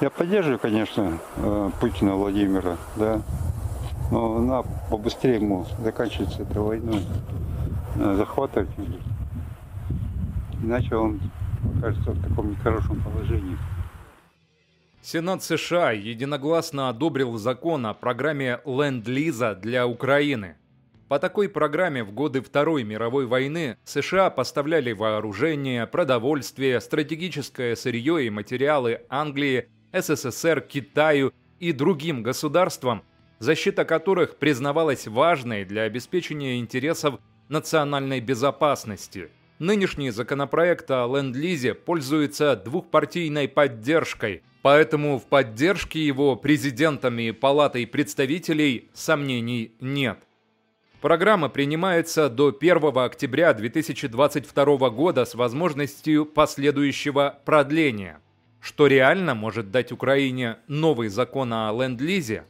Я поддерживаю, конечно, э, Путина Владимира, да. Но надо побыстрее ему заканчивается эта война, захватывать ее. Иначе он окажется в таком нехорошем положении. Сенат США единогласно одобрил закон о программе Ленд-Лиза для Украины. По такой программе в годы Второй мировой войны США поставляли вооружение, продовольствие, стратегическое сырье и материалы Англии, СССР, Китаю и другим государствам, защита которых признавалась важной для обеспечения интересов национальной безопасности. Нынешний законопроект о Ленд-Лизе пользуется двухпартийной поддержкой, поэтому в поддержке его президентами и палатой представителей сомнений нет. Программа принимается до 1 октября 2022 года с возможностью последующего продления. Что реально может дать Украине новый закон о ленд-лизе?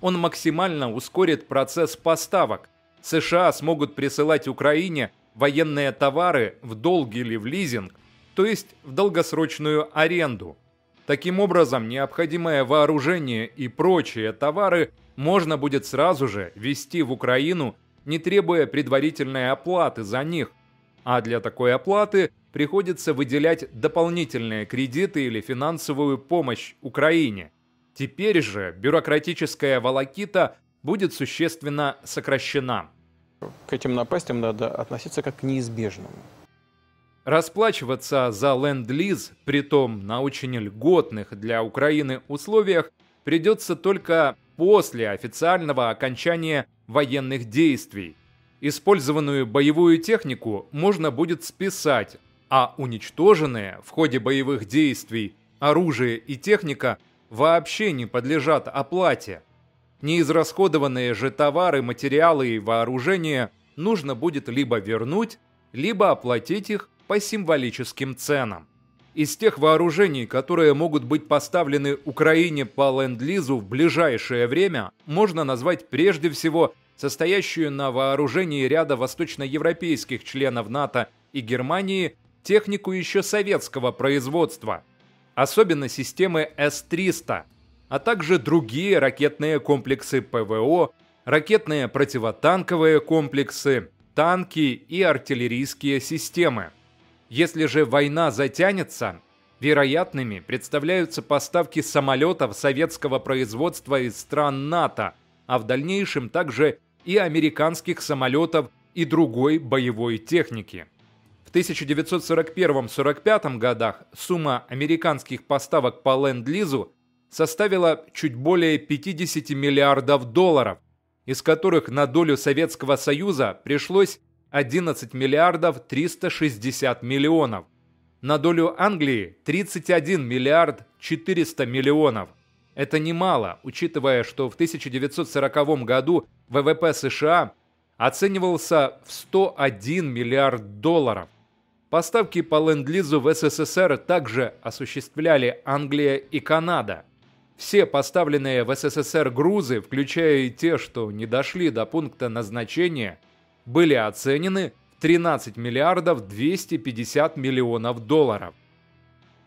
Он максимально ускорит процесс поставок. США смогут присылать Украине военные товары в долг или в лизинг, то есть в долгосрочную аренду. Таким образом, необходимое вооружение и прочие товары можно будет сразу же вести в Украину не требуя предварительной оплаты за них, а для такой оплаты приходится выделять дополнительные кредиты или финансовую помощь Украине. Теперь же бюрократическая волокита будет существенно сокращена. К этим напастям надо относиться как к неизбежному. Расплачиваться за ленд-лиз, притом на очень льготных для Украины условиях, придется только после официального окончания военных действий. Использованную боевую технику можно будет списать, а уничтоженные в ходе боевых действий оружие и техника вообще не подлежат оплате. Неизрасходованные же товары, материалы и вооружение нужно будет либо вернуть, либо оплатить их по символическим ценам. Из тех вооружений, которые могут быть поставлены Украине по ленд-лизу в ближайшее время, можно назвать прежде всего состоящую на вооружении ряда восточноевропейских членов НАТО и Германии технику еще советского производства, особенно системы С-300, а также другие ракетные комплексы ПВО, ракетные противотанковые комплексы, танки и артиллерийские системы. Если же война затянется, вероятными представляются поставки самолетов советского производства из стран НАТО, а в дальнейшем также и американских самолетов и другой боевой техники. В 1941-45 годах сумма американских поставок по Ленд-Лизу составила чуть более 50 миллиардов долларов, из которых на долю Советского Союза пришлось 11 миллиардов 360 миллионов, на долю Англии 31 миллиард 400 миллионов – это немало, учитывая, что в 1940 году ВВП США оценивался в 101 миллиард долларов. Поставки по ленд-лизу в СССР также осуществляли Англия и Канада. Все поставленные в СССР грузы, включая и те, что не дошли до пункта назначения, были оценены в 13 миллиардов 250 миллионов долларов.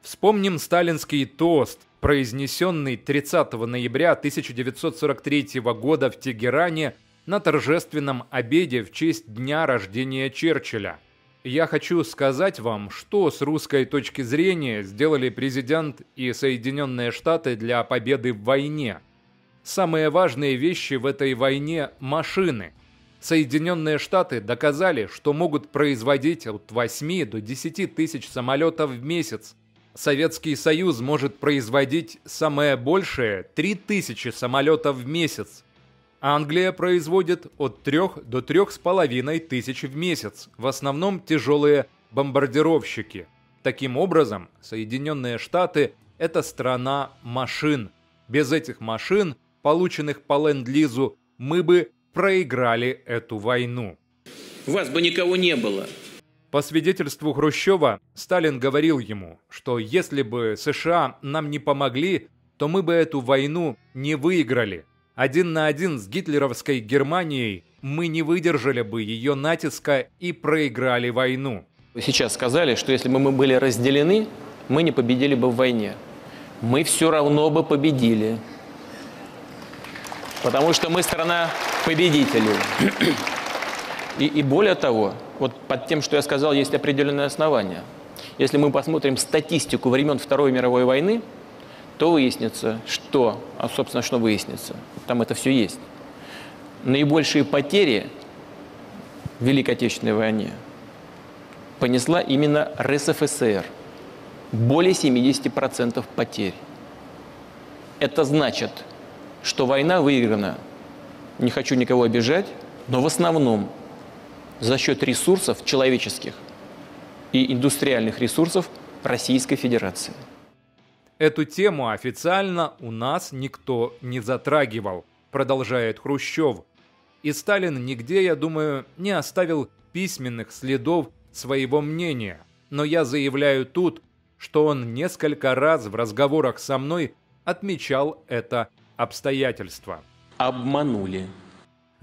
Вспомним сталинский тост – произнесенный 30 ноября 1943 года в Тегеране на торжественном обеде в честь дня рождения Черчилля. Я хочу сказать вам, что с русской точки зрения сделали президент и Соединенные Штаты для победы в войне. Самые важные вещи в этой войне – машины. Соединенные Штаты доказали, что могут производить от 8 до 10 тысяч самолетов в месяц – Советский Союз может производить самое большее 3000 самолетов в месяц. Англия производит от 3 до 3,5 тысяч в месяц, в основном тяжелые бомбардировщики. Таким образом, Соединенные Штаты – это страна машин. Без этих машин, полученных по ленд-лизу, мы бы проиграли эту войну. У вас бы никого не было. По свидетельству Хрущева, Сталин говорил ему, что если бы США нам не помогли, то мы бы эту войну не выиграли. Один на один с гитлеровской Германией мы не выдержали бы ее натиска и проиграли войну. Вы сейчас сказали, что если бы мы были разделены, мы не победили бы в войне. мы все равно бы победили. Потому что мы страна победителей. И, и более того, вот под тем, что я сказал, есть определенные основания. Если мы посмотрим статистику времен Второй мировой войны, то выяснится, что, а собственно, что выяснится, там это все есть. Наибольшие потери в Великой Отечественной войне понесла именно РСФСР. Более 70% потерь. Это значит, что война выиграна, не хочу никого обижать, но в основном за счет ресурсов человеческих и индустриальных ресурсов Российской Федерации. Эту тему официально у нас никто не затрагивал, продолжает Хрущев. И Сталин нигде, я думаю, не оставил письменных следов своего мнения. Но я заявляю тут, что он несколько раз в разговорах со мной отмечал это обстоятельство. Обманули.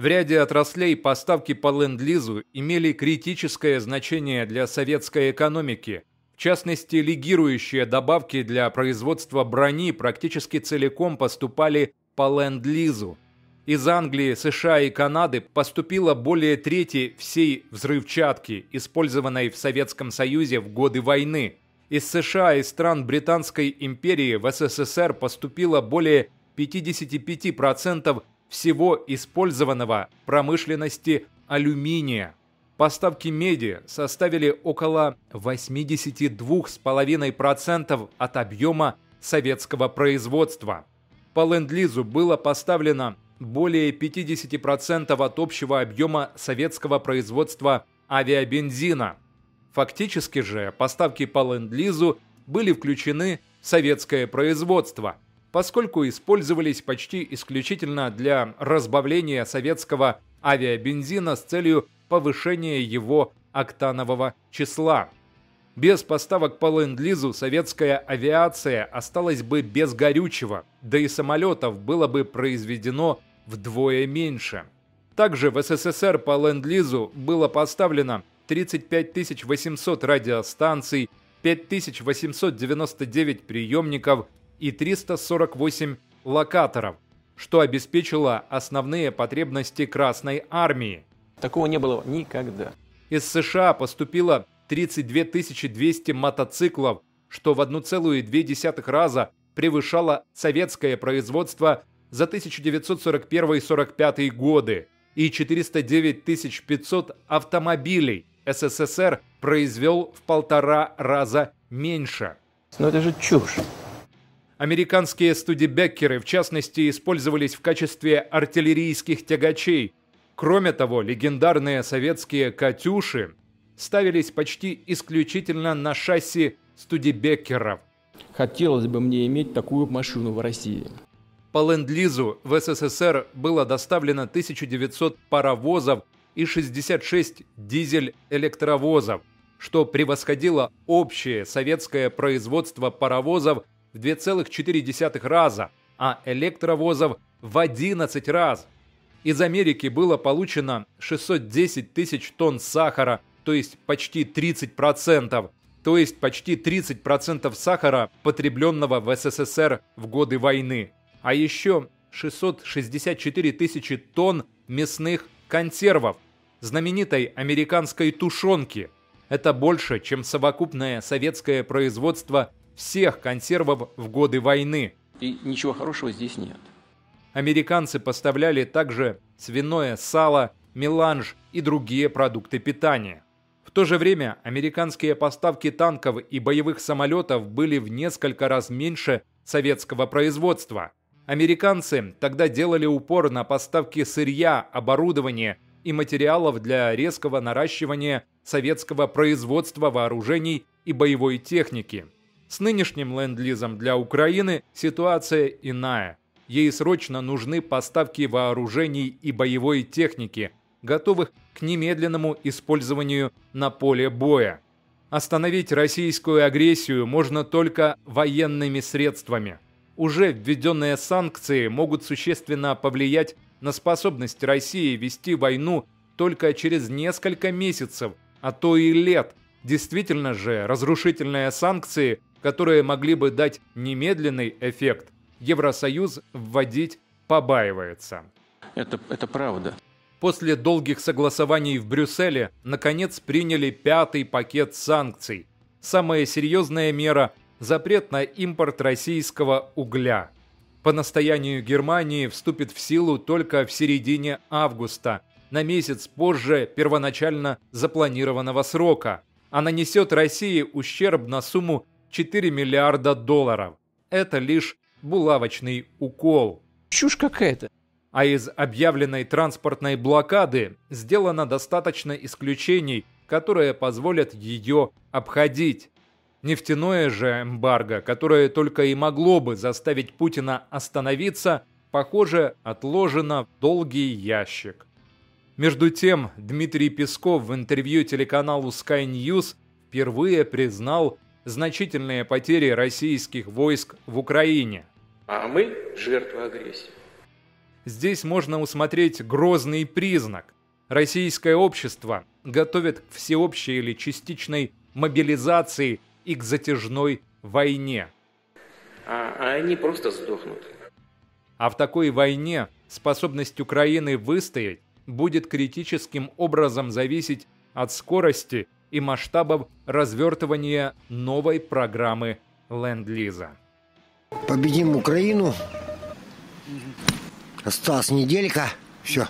В ряде отраслей поставки по ленд-лизу имели критическое значение для советской экономики. В частности, лигирующие добавки для производства брони практически целиком поступали по ленд-лизу. Из Англии, США и Канады поступило более трети всей взрывчатки, использованной в Советском Союзе в годы войны. Из США и стран Британской империи в СССР поступило более 55% всего использованного промышленности алюминия. Поставки меди составили около 82,5% от объема советского производства. По ленд-лизу было поставлено более 50% от общего объема советского производства авиабензина. Фактически же поставки по ленд-лизу были включены в советское производство – поскольку использовались почти исключительно для разбавления советского авиабензина с целью повышения его октанового числа. Без поставок по ленд-лизу советская авиация осталась бы без горючего, да и самолетов было бы произведено вдвое меньше. Также в СССР по ленд-лизу было поставлено 35 800 радиостанций, 5899 приемников, и 348 локаторов, что обеспечило основные потребности Красной Армии. Такого не было никогда. Из США поступило 32 200 мотоциклов, что в 1,2 раза превышало советское производство за 1941-45 годы, и 409 500 автомобилей СССР произвел в полтора раза меньше. Но это же чушь. Американские студибеккеры, в частности, использовались в качестве артиллерийских тягачей. Кроме того, легендарные советские «Катюши» ставились почти исключительно на шасси студибеккеров. Хотелось бы мне иметь такую машину в России. По ленд-лизу в СССР было доставлено 1900 паровозов и 66 дизель-электровозов, что превосходило общее советское производство паровозов в 2,4 раза, а электровозов в 11 раз. Из Америки было получено 610 тысяч тонн сахара, то есть почти 30%, то есть почти 30% сахара, потребленного в СССР в годы войны. А еще 664 тысячи тонн мясных консервов, знаменитой американской тушенки. Это больше, чем совокупное советское производство всех консервов в годы войны. И ничего хорошего здесь нет. Американцы поставляли также свиное сало, меланж и другие продукты питания. В то же время американские поставки танков и боевых самолетов были в несколько раз меньше советского производства. Американцы тогда делали упор на поставки сырья, оборудования и материалов для резкого наращивания советского производства вооружений и боевой техники – с нынешним ленд-лизом для Украины ситуация иная. Ей срочно нужны поставки вооружений и боевой техники, готовых к немедленному использованию на поле боя. Остановить российскую агрессию можно только военными средствами. Уже введенные санкции могут существенно повлиять на способность России вести войну только через несколько месяцев, а то и лет, Действительно же, разрушительные санкции, которые могли бы дать немедленный эффект, Евросоюз вводить побаивается. Это, это правда. После долгих согласований в Брюсселе, наконец приняли пятый пакет санкций. Самая серьезная мера – запрет на импорт российского угля. По настоянию Германии вступит в силу только в середине августа, на месяц позже первоначально запланированного срока, а нанесет России ущерб на сумму 4 миллиарда долларов. Это лишь булавочный укол. Чушь какая-то. А из объявленной транспортной блокады сделано достаточно исключений, которые позволят ее обходить. Нефтяное же эмбарго, которое только и могло бы заставить Путина остановиться, похоже, отложено в долгий ящик. Между тем, Дмитрий Песков в интервью телеканалу Sky News впервые признал значительные потери российских войск в Украине. А мы жертвы агрессии. Здесь можно усмотреть грозный признак. Российское общество готовит к всеобщей или частичной мобилизации и к затяжной войне. А, а они просто сдохнут. А в такой войне способность Украины выстоять будет критическим образом зависеть от скорости и масштабов развертывания новой программы Ленд-Лиза. Победим Украину. Осталась неделька. Все.